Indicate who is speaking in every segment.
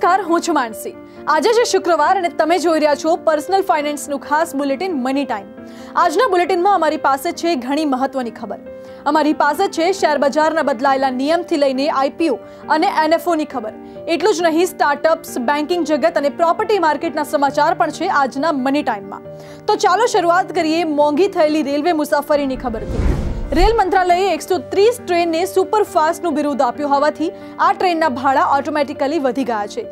Speaker 1: નમસ્કાર, હું છું માનસી. આજે છે શુક્રવાર અને તમે જોઈ રહ્યા છો પર્સનલ ફાઇનાન્સનું ખાસ બુલેટિન મની ટાઈમ. આજના બુલેટિનમાં અમારી પાસે છે ઘણી મહત્વની ખબર. અમારી પાસે છે શેર બજારના બદલાયેલા નિયમથી લઈને આઈપીઓ અને એનએફઓની ખબર. એટલું જ નહીં, સ્ટાર્ટઅપ્સ, બેન્કિંગ જગત અને પ્રોપર્ટી માર્કેટના સમાચાર પણ છે આજના મની ટાઈમમાં. તો ચાલો શરૂઆત કરીએ મોંઘી થયેલી રેલવે મુસાફરીની ખબરથી. રેલ મંત્રાલયે એકસો ત્રીસ ટ્રેનને સુપરફાસ્ટનું બિરુદ આપ્યું હોવાથી આ ટ્રેનના ભાડા ઓટોમેટિકલી વધી ગયા છે.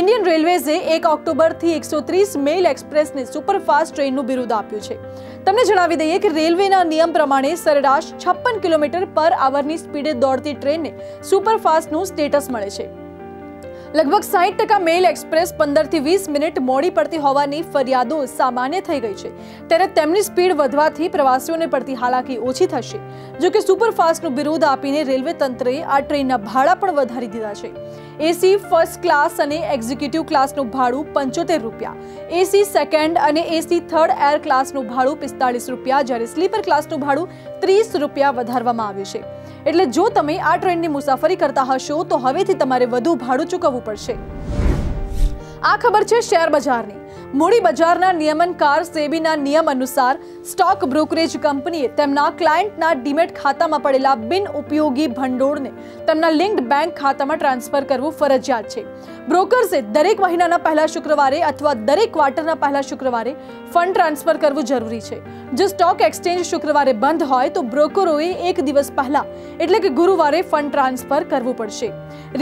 Speaker 1: ઇન્ડિયન રેલવેઝે એક ઓક્ટોબરથી એકસો ત્રીસ મેલ એક્સપ્રેસને સુપરફાસ્ટ ટ્રેનનું બિરુદ આપ્યું છે. તમને જણાવી દઈએ કે રેલવેના નિયમ પ્રમાણે સરેરાશ છપ્પન કિલોમીટર પર આવરની સ્પીડે દોડતી ટ્રેનને સુપરફાસ્ટનું સ્ટેટસ મળે છે. લગભગ સાહીઠ ટકા મેલ એક્સપ્રેસ પંદરથી વીસ મિનિટ મોડી પડતી હોવાની ફરિયાદો સામાન્ય થઈ ગઈ છે. ત્યારે તેમની સ્પીડ વધવાથી પ્રવાસીઓને પડતી હાલાકી ઓછી થશે. જો કે સુપરફાસ્ટનું બિરુદ આપીને રેલવે તંત્રે આ ટ્રેનના ભાડા પણ વધારી દીધા છે. એસી ફર્સ્ટ ક્લાસ અને એક્ઝિક્યુટિવ ક્લાસનું ભાડું પંચોતેર રૂપિયા. એસી સેકન્ડ અને એસી થર્ડ એર ક્લાસનું ભાડું પિસ્તાળીસ રૂપિયા. જ્યારે સ્લીપર ક્લાસનું ભાડું ત્રીસ રૂપિયા વધારવામાં આવ્યું છે. એટલે જો તમે આ ટ્રેનની મુસાફરી કરતા હશો, તો હવેથી તમારે વધુ ભાડું ચૂકવવું પડશે. આ ખબર છે શેર બજારની. મૂડી બજારના નિયમનકાર સેબીના નિયમ અનુસાર સ્ટોક બ્રોકરેજ કંપનીએ તેમના ક્લાયન્ટના ડીમેટ ખાતામાં પડેલા બિન ઉપયોગી ભંડોળને તેમના લિંક્ડ બેંક ખાતામાં ટ્રાન્સફર કરવું ફરજિયાત છે. બ્રોકર્સે દરેક મહિનાના પહેલા શુક્રવારે અથવા દરેક ક્વાર્ટરના પહેલા શુક્રવારે ફંડ ટ્રાન્સફર કરવું જરૂરી છે. જો સ્ટોક એક્સચેન્જ શુક્રવારે બંધ હોય તો બ્રોકરોએ એક દિવસ પહેલા એટલે કે ગુરુવારે ફંડ ટ્રાન્સફર કરવું પડશે.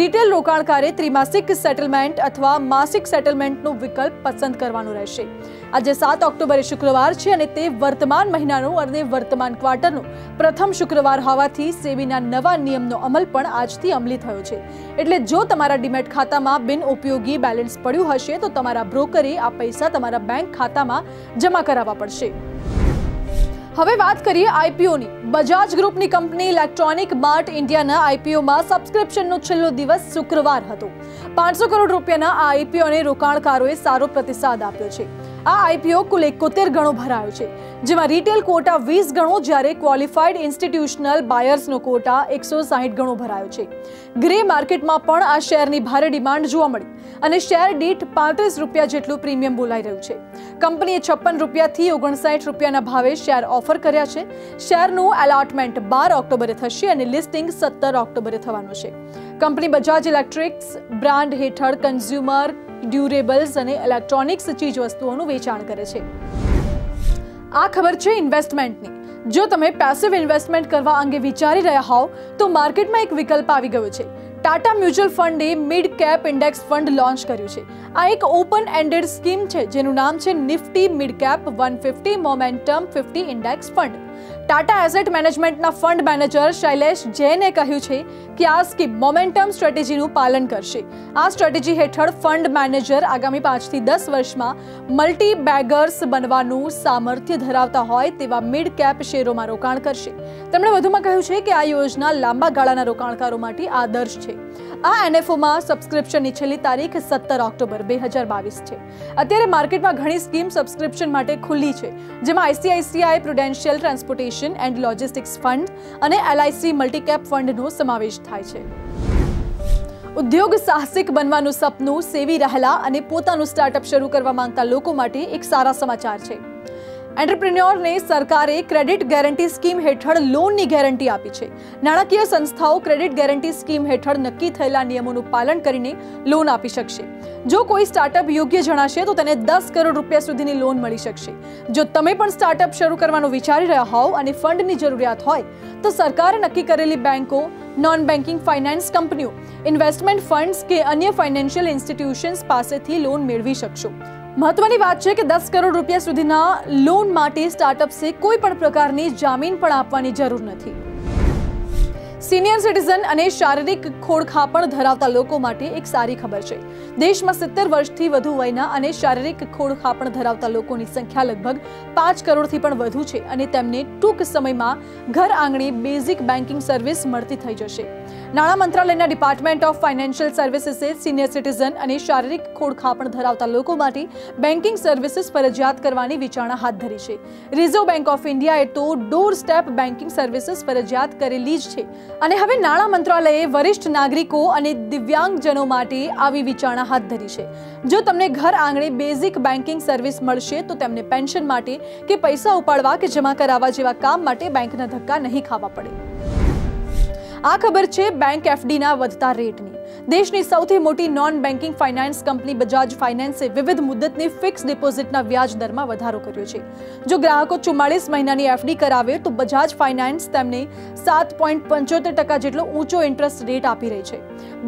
Speaker 1: રિટેલ રોકાણકારે ત્રિમાસિક સેટલમેન્ટ અથવા માસિક સેટલમેન્ટનો વિકલ્પ પસંદ કરવાનો રહેશે. આજે સાત ઓક્ટોબરે શુક્રવાર છે અને તે વર્તમાન મહિનાનો અને વર્તમાન ક્વાર્ટરનું પ્રથમ શુક્રવાર હોવાથી સેબીના નવા નિયમનો અમલ પણ આજથી અમલી થયો છે. એટલે જો તમારા ડીમેટ ખાતામાં બિન ઉપયોગી બેલેન્સ પડ્યું હશે તો તમારા બ્રોકરે આ પૈસા તમારા બેંક ખાતામાં જમા કરાવવા પડશે. હવે વાત કરીએ આઈપીઓની બજાજ ગ્રુપની કંપની ઇલેક્ટ્રોનિક માર્ટ ઇન્ડિયાના આઈપીઓમાં સબસ્ક્રિપ્શનનો છેલ્લો દિવસ શુક્રવાર હતો. પાંચસો કરોડ રૂપિયાના આ આઈપીઓને રોકાણકારોએ સારો પ્રતિસાદ આપ્યો છે. આ આઈપીઓ કુલ એકોતેર ગણો ભરાયો છે, જેમાં રિટેલ કોટા વીસ ગણો જ્યારે ક્વોલિફાઈડ ઇન્સ્ટિટ્યુશનલ બાયર્સનો કોટા એકસો સાહીઠ ગણો ભરાયો છે. ગ્રે માર્કેટમાં પણ આ શેરની ભારે ડિમાન્ડ જોવા મળી અને શેર દીઠ પાંત્રીસ રૂપિયા જેટલું પ્રીમિયમ બોલાઈ રહ્યું છે. કંપનીએ છપ્પન રૂપિયાથી ઓગણસાઠ રૂપિયાના ભાવે શેર ઓફર કર્યા છે. શેરનું એલોટમેન્ટ બાર ઓક્ટોબરે થશે અને લિસ્ટિંગ સત્તર ઓક્ટોબરે થવાનું છે. કંપની બજાજ ઇલેક્ટ્રિક્સ બ્રાન્ડ હેઠળ કન્ઝ્યુમર ડ્યુરેબલ્સ અને ઇલેક્ટ્રોનિક્સ ચીજ વસ્તુઓનું વેચાણ કરે છે. આ ખબર છે ઇન્વેસ્ટમેન્ટની. જો તમે પેસિવ ઇન્વેસ્ટમેન્ટ કરવા અંગે વિચારી રહ્યા હોવ, તો માર્કેટમાં એક વિકલ્પ આવી ગયો છે. Tata mutual funday mid cap index fund launch કર્યું છે. આ એક ઓપન એન્ડેડ સ્કીમ છે, જેનું નામ છે Nifty mid cap one fifty momentum fifty index fund. Tata asset મેનેજમેન્ટના ફંડ મેનેજર શૈલેષ જૈને કહ્યું છે કે આ સ્કીમ મોમેન્ટમ સ્ટ્રેટેજીનું પાલન કરશે. આ સ્ટ્રેટેજી હેઠળ ફંડ મેનેજર આગામી પાંચથી દસ વર્ષમાં મલ્ટી બેગર્સ બનવાનું સામર્થ્ય ધરાવતા હોય તેવા મિડ કેપ શેરોમાં રોકાણ કરશે. તેમણે વધુમાં કહ્યું છે કે આ યોજના લાંબા ગાળાના રોકાણકારો માટે આદર્શ છે. આ એનએફઓમાં સબસ્ક્રિપ્શનની છેલ્લી તારીખ સત્તર ઓક્ટોબર બે હજાર બાવીસ છે. અત્યારે માર્કેટમાં ઘણી સ્કીમ સબસ્ક્રિપ્શન માટે ખુલ્લી છે, જેમાં ICICI, Prudential transportation and logistics fund અને એલઆઈસી મલ્ટીકેપ ફંડનો સમાવેશ થાય છે. ઉદ્યોગ સાહસિક બનવાનું સપનું સેવી રહેલા અને પોતાનું સ્ટાર્ટઅપ શરૂ કરવા માંગતા લોકો માટે એક સારા સમાચાર છે. એન્ટરપ્રિન્યોરને સરકારે ક્રેડિટ ગેરંટી સ્કીમ હેઠળ લોનની ગેરંટી આપી છે. નાણાકીય સંસ્થાઓ ક્રેડિટ ગેરંટી સ્કીમ હેઠળ નક્કી થયેલા નિયમોનું પાલન કરીને લોન આપી શકશે. જો કોઈ સ્ટાર્ટઅપ યોગ્ય જણાશે, તો તેને દસ કરોડ રૂપિયા સુધીની લોન મળી શકશે. જો તમે પણ સ્ટાર્ટઅપ શરૂ કરવાનું વિચારી રહ્યા હોવ અને ફંડની જરૂરિયાત હોય, તો સરકારે નક્કી કરેલી બેંકો નોન બેન્કિંગ ફાઇનાન્સ કંપનીઓ ઇન્વેસ્ટમેન્ટ ફંડ્સ કે અન્ય ફાઇનાન્શિયલ ઇન્સ્ટિટ્યુશન્સ પાસેથી લોન મેળવી શકશો. મહત્વની વાત છે કે દસ કરોડ રૂપિયા સુધીના લોન માટે સ્ટાર્ટઅપ્સે કોઈ પણ પ્રકારની જામીન પણ આપવાની જરૂર નથી. સિનિયર સિટીઝન અને શારીરિક ખોડખાપણ ધરાવતા લોકો માટે એક સારી ખબર છે. દેશમાં સિત્તેર વર્ષથી વધુ વયના અને શારીરિક ખોડખાપણ ધરાવતા લોકોની સંખ્યા લગભગ પાંચ કરોડથી પણ વધુ છે અને તેમને ટૂંક સમયમાં ઘર આંગણે બેઝિક બેન્કિંગ સર્વિસ મળતી થઈ જશે. નાણાં મંત્રાલયના ડિપાર્ટમેન્ટ ઓફ ફાઇનાન્શિયલ સર્વિસીસે સિનિયર સિટીઝન અને શારીરિક ખોડખાપણ ધરાવતા લોકો માટે બેન્કિંગ સર્વિસીસ ફરજિયાત કરવાની વિચારણા હાથ ધરી છે. રિઝર્વ બેન્ક ઓફ ઇન્ડિયાએ તો ડોર સ્ટેપ બેન્કિંગ સર્વિસીસ ફરજિયાત કરેલી જ છે. અને હવે નાણાં મંત્રાલયે વરિષ્ઠ નાગરિકો અને દિવ્યાંગજનો માટે આવી વિચારણા હાથ ધરી છે. જો તમને ઘર આંગણે બેઝિક બેન્કિંગ સર્વિસ મળશે, તો તેમને પેન્શન માટે કે પૈસા ઉપાડવા કે જમા કરાવવા જેવા કામ માટે બેંકના ધક્કા નહીં ખાવા પડે. આ ખબર છે બેંક એફડીના વધતા રેટની. દેશની સૌથી મોટી non banking finance company Bajaj ફાઇનાન્સે વિવિધ મુદ્દતની ફિક્સ ડિપોઝિટના વ્યાજ દરમાં વધારો કર્યો છે. જો ગ્રાહકો ચુમ્માળીસ મહિનાની એફડી કરાવે, તો બજાજ ફાઇનાન્સ તેમને સાત પોઈન્ટ પંચોતેર ટકા જેટલો ઊંચો ઇન્ટરેસ્ટ રેટ આપી રહી છે.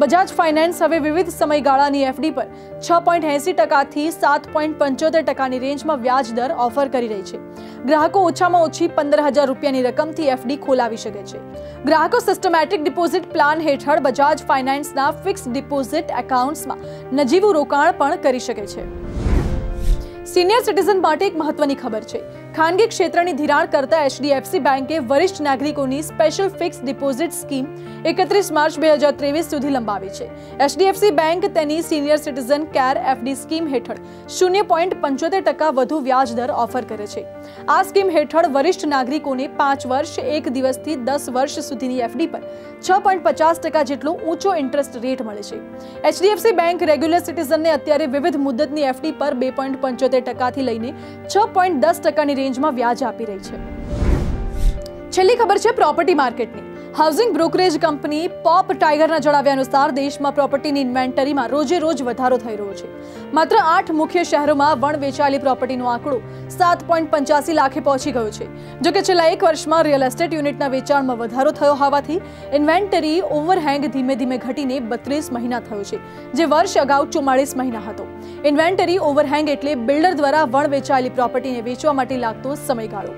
Speaker 1: બજાજ ફાઇનાન્સ હવે વિવિધ સમયગાળાની એફડી પર છ પોઈન્ટ એસી ટકાથી સાત પોઈન્ટ પંચોતેર ટકાની રેન્જમાં વ્યાજ દર ઓફર કરી રહી છે. ગ્રાહકો ઓછામાં ઓછી પંદર હજાર રૂપિયાની રકમથી એફડી ખોલાવી શકે છે. ગ્રાહકો સિસ્ટમેટિક ડિપોઝિટ પ્લાન હેઠળ બજાજ ફાઇનાન્સના ફિક્સ ડિપોઝિટ એકાઉન્ટ્સમાં નજીવું રોકાણ પણ કરી શકે છે. સિનિયર સિટીઝન માટે એક મહત્વની ખબર છે. ખાનગી ક્ષેત્રની ધિરાણ કરતા એચડીએફસી બેંકે વરિષ્ઠ નાગરિકોની સ્પેશિયલ ફિક્સ ડિપોઝિટ સ્કીમ એકત્રીસ માર્ચ બે સુધી લંબાવી છે. એચડીએફસી બેંક તેની senior citizen care FD scheme હેઠળ શૂન્ય પોઈન્ટ પંચોતેર ટકા વધુ વ્યાજ દર ઓફર કરે છે. આ સ્કીમ હેઠળ વરિષ્ઠ નાગરિકોને પાંચ વર્ષ, એક દિવસથી દસ વર્ષ સુધીની એફડી પર છ પોઈન્ટ પચાસ ટકા જેટલો ઊંચો ઇન્ટરેસ્ટ રેટ મળે છે. એચડીએફસી બેંક રેગ્યુલર સિટીઝનને અત્યારે વિવિધ મુદ્દતની એફડી પર બે પોઈન્ટ પંચોતેર ટકાથી લઈને છ પોઈન્ટ દસ ટકાની રેન્જમાં વ્યાજ આપી રહી છે. છેલ્લી ખબર છે પ્રોપર્ટી માર્કેટની. હાઉસિંગ બ્રોકરેજ કંપની પોપ ટાઈગરના જણાવ્યા અનુસાર દેશમાં પ્રોપર્ટીની ઇન્વેન્ટરીમાં રોજે રોજ વધારો થઈ રહ્યો છે. માત્ર આઠ મુખ્ય શહેરોમાં વણ વેચાયેલી પ્રોપર્ટીનો આંકડો સાત પોઈન્ટ પંચ્યાસી લાખે પહોંચી ગયો છે. જો કે છેલ્લા એક વર્ષમાં રિયલ એસ્ટેટ યુનિટના વેચાણમાં વધારો થયો હોવાથી ઇન્વેન્ટરી ઓવરહેંગ ધીમે ધીમે ઘટીને બત્રીસ મહિના થયો છે, જે વર્ષ અગાઉ ચુમ્માળીસ મહિના હતો. ઇન્વેન્ટરી ઓવરહેંગ એટલે બિલ્ડર દ્વારા વણ વેચાયેલી પ્રોપર્ટીને વેચવા માટે લાગતો સમયગાળો.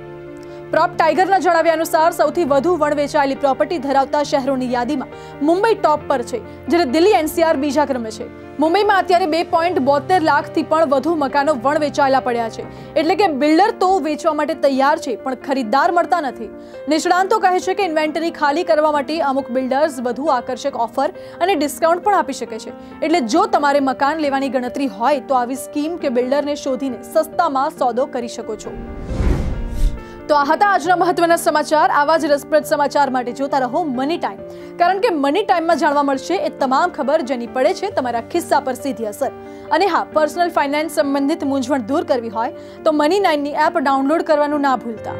Speaker 1: પ્રોપ ટાઈગરના જણાવ્યા અનુસાર સૌથી વધુ વણ વેચાયેલી પ્રોપર્ટી ધરાવતા શહેરોની યાદીમાં મુંબઈ ટોપ પર છે, જ્યારે દિલ્હી એનસીઆર બીજા ક્રમે છે. મુંબઈમાં અત્યારે બે પોઈન્ટ બોતેર લાખથી પણ વધુ મકાનો વણ વેચાયેલા પડ્યા છે. એટલે કે બિલ્ડર તો વેચવા માટે તૈયાર છે, પણ ખરીદદાર મળતા નથી. નિષ્ણાંતો કહે છે કે ઇન્વેન્ટરી ખાલી કરવા માટે અમુક બિલ્ડર્સ વધુ આકર્ષક ઓફર અને ડિસ્કાઉન્ટ પણ આપી શકે છે. એટલે જો તમારે મકાન લેવાની ગણતરી હોય, તો આવી સ્કીમ કે બિલ્ડરને શોધીને સસ્તામાં સોદો કરી શકો છો. તો આ હતા આજના મહત્વના સમાચાર. આવા જ રસપ્રદ સમાચાર માટે જોતા રહો મની ટાઈમ કારણ કે મની ટાઈમમાં જાણવા મળશે એ તમામ ખબર જેની પડે છે તમારા ખિસ્સા પર સીધી અસર. અને હા પર્સનલ ફાઇનાન્સ સંબંધિત મૂંઝવણ દૂર કરવી હોય તો મની નાઇનની એપ ડાઉનલોડ કરવાનું ના ભૂલતા.